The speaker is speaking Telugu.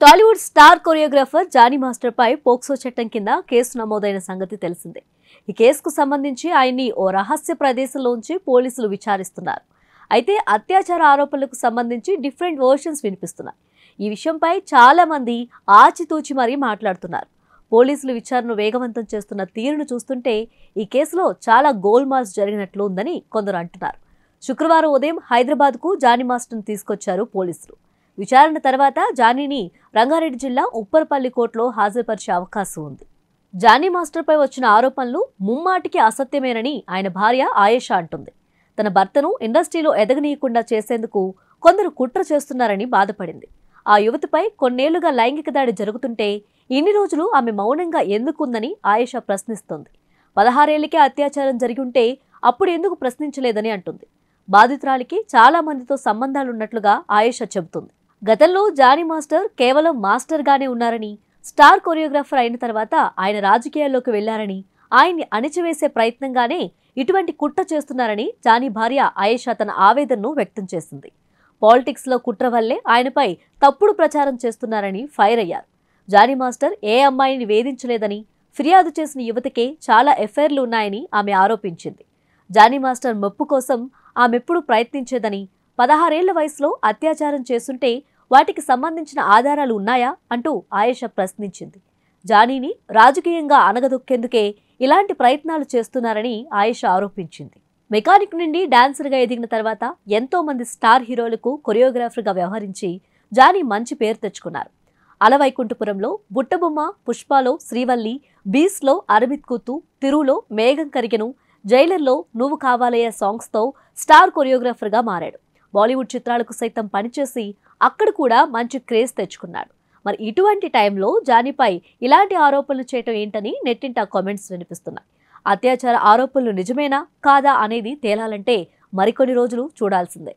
Tollywood star choreographer Jani master పై పోక్సో చట్టం కింద కేసు నమోదైన సంగతి తెలిసిందే. ఈ కేసుకు సంబంధించి ఆయన్ని ఓ రహస్య ప్రదేశంలోంచి పోలీసులు విచారిస్తున్నారు. అయితే అత్యాచార ఆరోపణలకు సంబంధించి డిఫరెంట్ వర్షన్స్ వినిపిస్తున్నాయి. ఈ విషయంపై చాలా మంది ఆచితూచి మరీ మాట్లాడుతున్నారు. పోలీసులు విచారణను వేగవంతం చేస్తున్న తీరును చూస్తుంటే ఈ కేసులో చాలా గోల్మాల్స్ జరిగినట్లు ఉందని కొందరు అంటున్నారు. శుక్రవారం ఉదయం హైదరాబాద్కు జానీ మాస్టర్ను తీసుకొచ్చారు పోలీసులు. విచారణ తర్వాత జానీని రంగారెడ్డి జిల్లా ఉప్పరపల్లి కోర్టులో హాజరుపరిచే అవకాశం ఉంది. జానీ మాస్టర్పై వచ్చిన ఆరోపణలు ముమ్మాటికి అసత్యమేనని ఆయన భార్య ఆయేషా అంటుంది. తన భర్తను ఇండస్ట్రీలో ఎదగనీయకుండా చేసేందుకు కొందరు కుట్ర చేస్తున్నారని బాధపడింది. ఆ యువతిపై కొన్నేళ్ళుగా లైంగిక దాడి జరుగుతుంటే ఇన్ని రోజులు ఆమె మౌనంగా ఎందుకుందని ఆయేషా ప్రశ్నిస్తోంది. పదహారేళ్ళకే అత్యాచారం జరిగి ఉంటే అప్పుడు ఎందుకు ప్రశ్నించలేదని అంటుంది. బాధితురాలికి చాలా మందితో సంబంధాలున్నట్లుగా ఆయేష చెబుతుంది. గతంలో జానీ మాస్టర్ కేవలం మాస్టర్గానే ఉన్నారని స్టార్ కొరియోగ్రాఫర్ అయిన తర్వాత ఆయన రాజకీయాల్లోకి వెళ్ళారని ఆయన్ని అణిచివేసే ప్రయత్నంగానే ఇటువంటి కుట్ర చేస్తున్నారని జానీ భార్య ఆయేషా తన ఆవేదనను వ్యక్తం చేసింది. పాలిటిక్స్లో కుట్ర వల్లే ఆయనపై తప్పుడు ప్రచారం చేస్తున్నారని ఫైర్ అయ్యారు. జానీ మాస్టర్ ఏ అమ్మాయిని వేధించలేదని ఫిర్యాదు చేసిన యువతకే చాలా ఎఫైర్లు ఉన్నాయని ఆమె ఆరోపించింది. జానీ మాస్టర్ మెప్పు కోసం ఆమెప్పుడు ప్రయత్నించేదని పదహారేళ్ళ వయసులో అత్యాచారం చేస్తుంటే వాటికి సంబంధించిన ఆధారాలు ఉన్నాయా అంటూ ఆయేష ప్రశ్నించింది. జానీని రాజకీయంగా అనగదొక్కేందుకే ఇలాంటి ప్రయత్నాలు చేస్తున్నారని ఆయేష ఆరోపించింది. మెకానిక్ నుండి డాన్సర్గా ఎదిగిన తర్వాత ఎంతో మంది స్టార్ హీరోలకు కొరియోగ్రాఫర్గా వ్యవహరించి జానీ మంచి పేరు తెచ్చుకున్నారు. అలవైకుంఠపురంలో బుట్టబొమ్మ పుష్పాలో శ్రీవల్లి బీస్లో అరబిత్ కూతు తిరులో మేఘం కరిగెను జైలర్లో నువ్వు కావాలయ్యే సాంగ్స్తో స్టార్ కొరియోగ్రాఫర్గా మారాడు. బాలీవుడ్ చిత్రాలకు సైతం పనిచేసి అక్కడ కూడా మంచి క్రేజ్ తెచ్చుకున్నాడు. మరి ఇటువంటి టైంలో జానీపై ఇలాంటి ఆరోపణలు చేయటం ఏంటని నెట్టింట కామెంట్స్ వినిపిస్తున్నాయి. అత్యాచార ఆరోపణలు నిజమేనా కాదా అనేది తేలాలంటే మరికొన్ని రోజులు చూడాల్సిందే.